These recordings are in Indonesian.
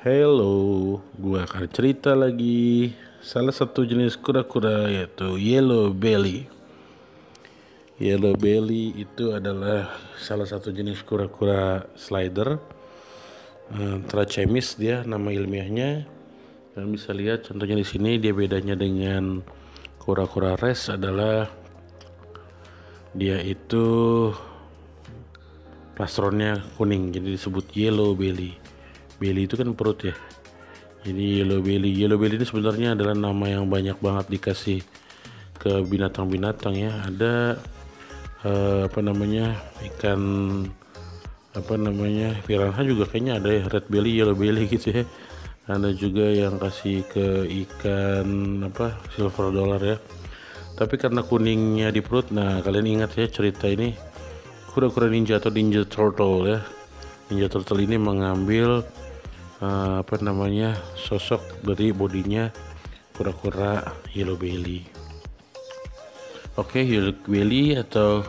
Hello, gua akan cerita lagi salah satu jenis kura-kura yaitu yellow belly. Yellow belly itu adalah salah satu jenis kura-kura slider. Uh, Trachemis dia nama ilmiahnya. Dan bisa lihat contohnya di sini dia bedanya dengan kura-kura res adalah dia itu plastronnya kuning jadi disebut yellow belly belly itu kan perut ya. Jadi yellow belly. Yellow belly ini sebenarnya adalah nama yang banyak banget dikasih ke binatang-binatang ya. Ada uh, apa namanya ikan apa namanya piranha juga kayaknya ada ya. Red belly yellow belly gitu ya. Ada juga yang kasih ke ikan apa silver dollar ya. Tapi karena kuningnya di perut nah kalian ingat ya cerita ini. Kura-kura ninja atau ninja turtle ya. Ninja turtle ini mengambil uh, apa namanya sosok dari bodinya kura-kura yellow belly. Oke okay, yellow belly atau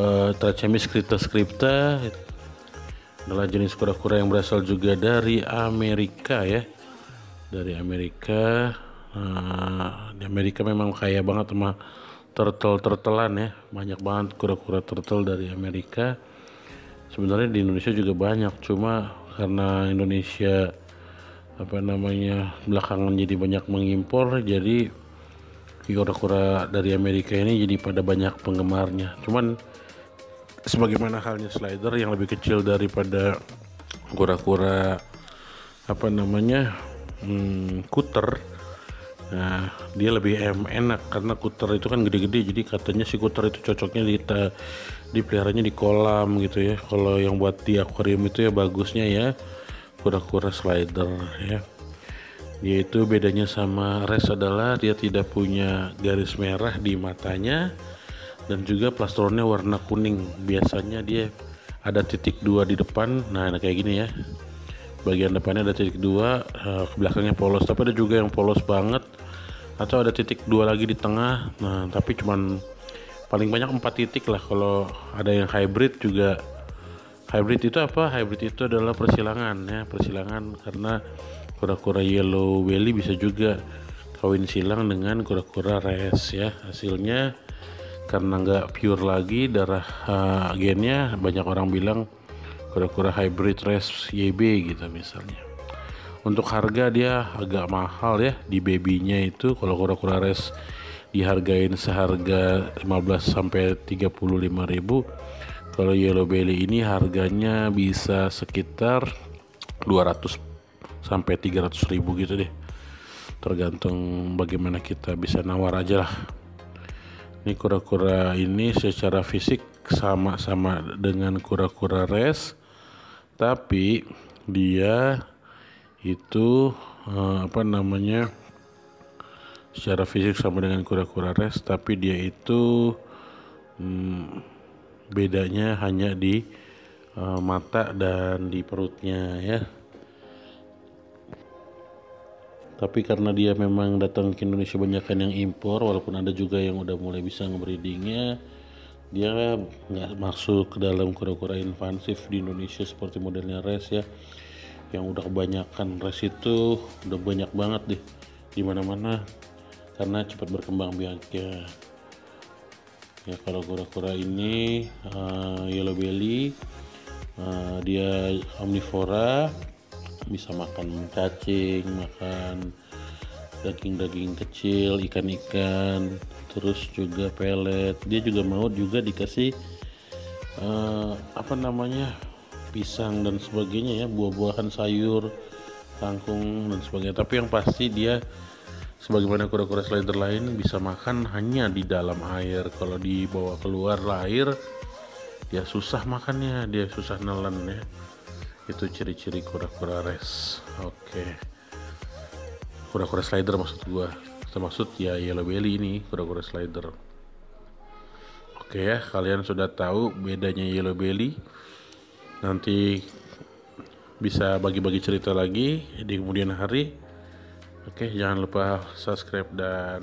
uh, Trachemis scripta scripta. Adalah jenis kura-kura yang berasal juga dari Amerika ya. Dari Amerika uh, di Amerika memang kaya banget sama turtle-turtlean ya. Banyak banget kura-kura turtle dari Amerika. Sebenarnya di Indonesia juga banyak cuma karena Indonesia apa namanya belakangan jadi banyak mengimpor jadi kura-kura dari Amerika ini jadi pada banyak penggemarnya. Cuman sebagaimana halnya slider yang lebih kecil daripada kura-kura apa namanya hmm, kuter nah dia lebih enak karena kuter itu kan gede-gede jadi katanya si kuter itu cocoknya di dipeliharanya di kolam gitu ya. Kalau yang buat di akuarium itu ya bagusnya ya kura-kura slider ya. Dia itu bedanya sama res adalah dia tidak punya garis merah di matanya dan juga plastronnya warna kuning. Biasanya dia ada titik dua di depan. Nah kayak gini ya bagian depannya ada titik dua eh, ke belakangnya polos. Tapi ada juga yang polos banget atau ada titik dua lagi di tengah. Nah tapi cuman paling banyak empat titik lah. Kalau ada yang hybrid juga hybrid itu apa? Hybrid itu adalah persilangan ya. Persilangan karena kura-kura yellow belly bisa juga kawin silang dengan kura-kura res ya. Hasilnya karena nggak pure lagi darah uh, gennya banyak orang bilang kura-kura hybrid res YB gitu misalnya. Untuk harga dia agak mahal ya di babynya itu. Kalau kura-kura res dihargain seharga 15 sampai 35 ribu. Kalau yellow belly ini harganya bisa sekitar 200 sampai 300 ribu gitu deh. Tergantung bagaimana kita bisa nawar aja lah. Ini kura-kura ini secara fisik sama-sama dengan kura-kura res tapi dia itu eh, apa namanya secara fisik sama dengan kura-kura res tapi dia itu hmm, bedanya hanya di uh, mata dan di perutnya ya. Tapi karena dia memang datang ke Indonesia banyak yang impor walaupun ada juga yang udah mulai bisa ngebreedingnya dia nggak masuk ke dalam kura-kura invasif di Indonesia seperti modelnya res ya. Yang udah kebanyakan res itu udah banyak banget deh di mana-mana. Karena cepat berkembang biaknya. Ya kalau kura-kura ini uh, yellow belly uh, dia omnivora bisa makan cacing makan daging-daging kecil ikan-ikan terus juga pelet. Dia juga mau juga dikasih uh, apa namanya pisang dan sebagainya ya buah-buahan sayur kangkung dan sebagainya. Tapi yang pasti dia sebagaimana kura-kura slider lain bisa makan hanya di dalam air. Kalau dibawa keluar air ya susah makannya dia susah nelen ya. Itu ciri-ciri kura-kura res. Oke kura-kura slider maksud gua. Termaksud ya yellow belly ini kura-kura slider. Oke ya kalian sudah tahu bedanya yellow belly. Nanti bisa bagi-bagi cerita lagi di kemudian hari. Oke, jangan lupa subscribe dan